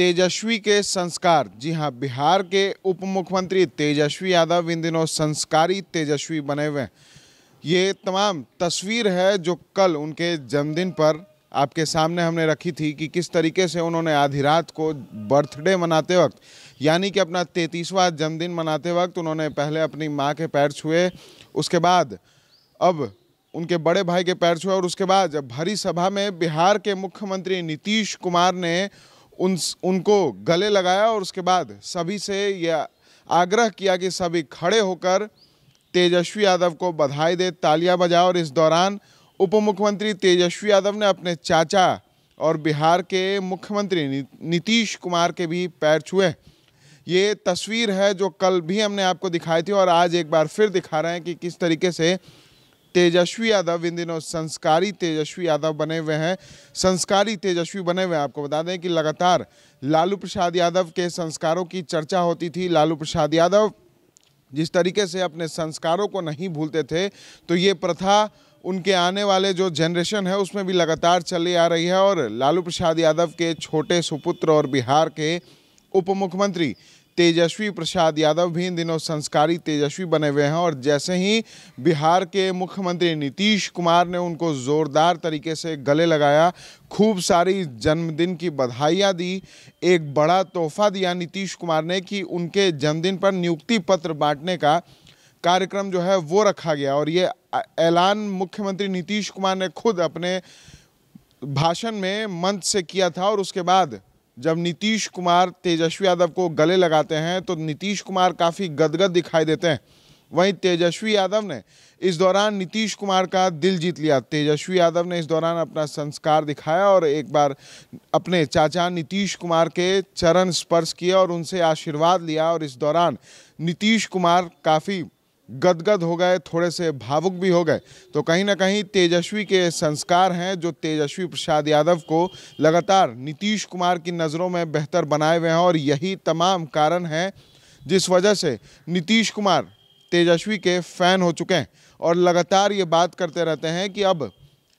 तेजस्वी के संस्कार। जी हाँ बिहार के उप मुख्यमंत्री तेजस्वी यादव इन दिनों संस्कारी तेजस्वी बने हुए हैं। ये तमाम तस्वीर है जो कल उनके जन्मदिन पर आपके सामने हमने रखी थी कि किस तरीके से उन्होंने आधी रात को बर्थडे मनाते वक्त, यानी कि अपना तैतीसवां जन्मदिन मनाते वक्त उन्होंने पहले अपनी माँ के पैर छुए, उसके बाद अब उनके बड़े भाई के पैर छुए और उसके बाद जब भरी सभा में बिहार के मुख्यमंत्री नीतीश कुमार ने उन, उनको गले लगाया और उसके बाद सभी से यह आग्रह किया कि सभी खड़े होकर तेजस्वी यादव को बधाई दे, तालियाँ बजाओ और इस दौरान उप मुख्यमंत्री तेजस्वी यादव ने अपने चाचा और बिहार के मुख्यमंत्री नीतीश कुमार के भी पैर छुए। ये तस्वीर है जो कल भी हमने आपको दिखाई थी और आज एक बार फिर दिखा रहे हैं कि किस तरीके से तेजस्वी यादव इन दिनों संस्कारी तेजस्वी यादव बने हुए हैं। संस्कारी तेजस्वी बने हुए हैं। आपको बता दें कि लगातार लालू प्रसाद यादव के संस्कारों की चर्चा होती थी। लालू प्रसाद यादव जिस तरीके से अपने संस्कारों को नहीं भूलते थे तो ये प्रथा उनके आने वाले जो जनरेशन है, उसमें भी लगातार चली आ रही है। और लालू प्रसाद यादव के छोटे सुपुत्र और बिहार के उप मुख्यमंत्री तेजस्वी, प्रसाद यादव भी इन दिनों संस्कारी तेजस्वी बने हुए हैं और जैसे ही बिहार के मुख्यमंत्री नीतीश कुमार ने उनको ज़ोरदार तरीके से गले लगाया, खूब सारी जन्मदिन की बधाइयाँ दी। एक बड़ा तोहफा दिया नीतीश कुमार ने कि उनके जन्मदिन पर नियुक्ति पत्र बांटने का कार्यक्रम जो है वो रखा गया और ये ऐलान मुख्यमंत्री नीतीश कुमार ने खुद अपने भाषण में मंच से किया था और उसके बाद जब नीतीश कुमार तेजस्वी यादव को गले लगाते हैं तो नीतीश कुमार काफ़ी गदगद दिखाई देते हैं। वहीं तेजस्वी यादव ने इस दौरान नीतीश कुमार का दिल जीत लिया। तेजस्वी यादव ने इस दौरान अपना संस्कार दिखाया और एक बार अपने चाचा नीतीश कुमार के चरण स्पर्श किया और उनसे आशीर्वाद लिया और इस दौरान नीतीश कुमार काफ़ी गदगद हो गए, थोड़े से भावुक भी हो गए तो कहीं ना कहीं तेजस्वी के संस्कार हैं, जो तेजस्वी प्रसाद यादव को लगातार नीतीश कुमार की नज़रों में बेहतर बनाए हुए हैं और यही तमाम कारण हैं, जिस वजह से नीतीश कुमार तेजस्वी के फ़ैन हो चुके हैं। और लगातार ये बात करते रहते हैं कि अब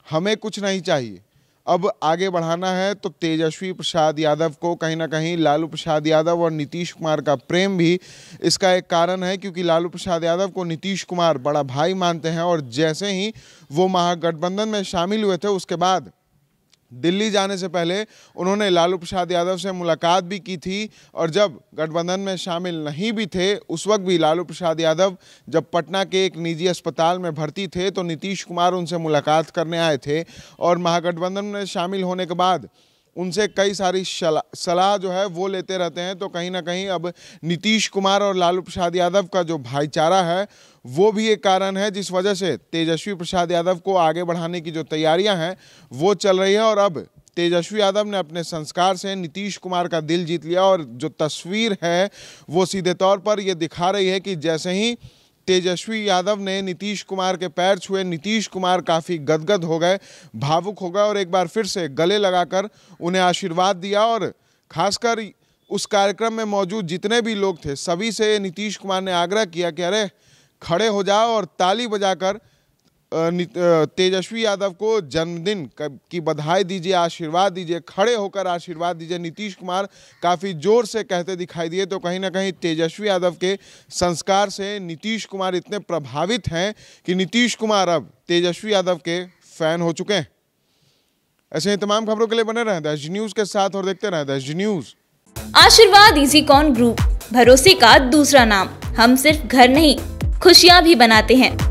हमें कुछ नहीं चाहिए। अब आगे बढ़ाना है तो तेजस्वी प्रसाद यादव को कहीं ना कहीं लालू प्रसाद यादव और नीतीश कुमार का प्रेम भी इसका एक कारण है, क्योंकि लालू प्रसाद यादव को नीतीश कुमार बड़ा भाई मानते हैं और जैसे ही वो महागठबंधन में शामिल हुए थे, उसके बाद दिल्ली जाने से पहले उन्होंने लालू प्रसाद यादव से मुलाकात भी की थी और जब गठबंधन में शामिल नहीं भी थे, उस वक्त भी लालू प्रसाद यादव जब पटना के एक निजी अस्पताल में भर्ती थे तो नीतीश कुमार उनसे मुलाकात करने आए थे और महागठबंधन में शामिल होने के बाद उनसे कई सारी सलाह जो है वो लेते रहते हैं। तो कहीं ना कहीं अब नीतीश कुमार और लालू प्रसाद यादव का जो भाईचारा है, वो भी एक कारण है जिस वजह से तेजस्वी प्रसाद यादव को आगे बढ़ाने की जो तैयारियाँ हैं, वो चल रही है। और अब तेजस्वी यादव ने अपने संस्कार से नीतीश कुमार का दिल जीत लिया और जो तस्वीर है, वो सीधे तौर पर ये दिखा रही है कि जैसे ही तेजस्वी यादव ने नीतीश कुमार के पैर छुए। नीतीश कुमार काफ़ी गदगद हो गए, भावुक हो गए और एक बार फिर से गले लगाकर उन्हें आशीर्वाद दिया और खासकर उस कार्यक्रम में मौजूद जितने भी लोग थे, सभी से नीतीश कुमार ने आग्रह किया कि अरे, खड़े हो जाओ और ताली बजाकर तेजस्वी यादव को जन्मदिन की बधाई दीजिए, आशीर्वाद दीजिए, खड़े होकर आशीर्वाद दीजिए। नीतीश कुमार काफ़ी ज़ोर से कहते दिखाई दिए तो कहीं ना कहीं तेजस्वी यादव के संस्कार से नीतीश कुमार इतने प्रभावित हैं कि नीतीश कुमार अब तेजस्वी यादव के फ़ैन हो चुके हैं। ऐसे ही तमाम खबरों के लिए बने रहें दस न्यूज़ के साथ और देखते रहें दस news. Aashirwad easy con group, भरोसे का दूसरा नाम। हम सिर्फ़ घर नहीं, खुशियाँ भी बनाते हैं।